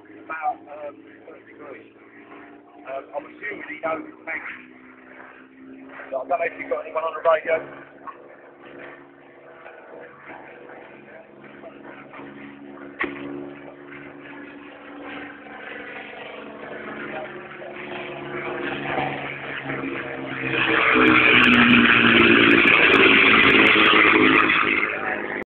talking about um, first degree. Um, I'm assuming he knows the thing. I don't know if you've got anyone on the radio.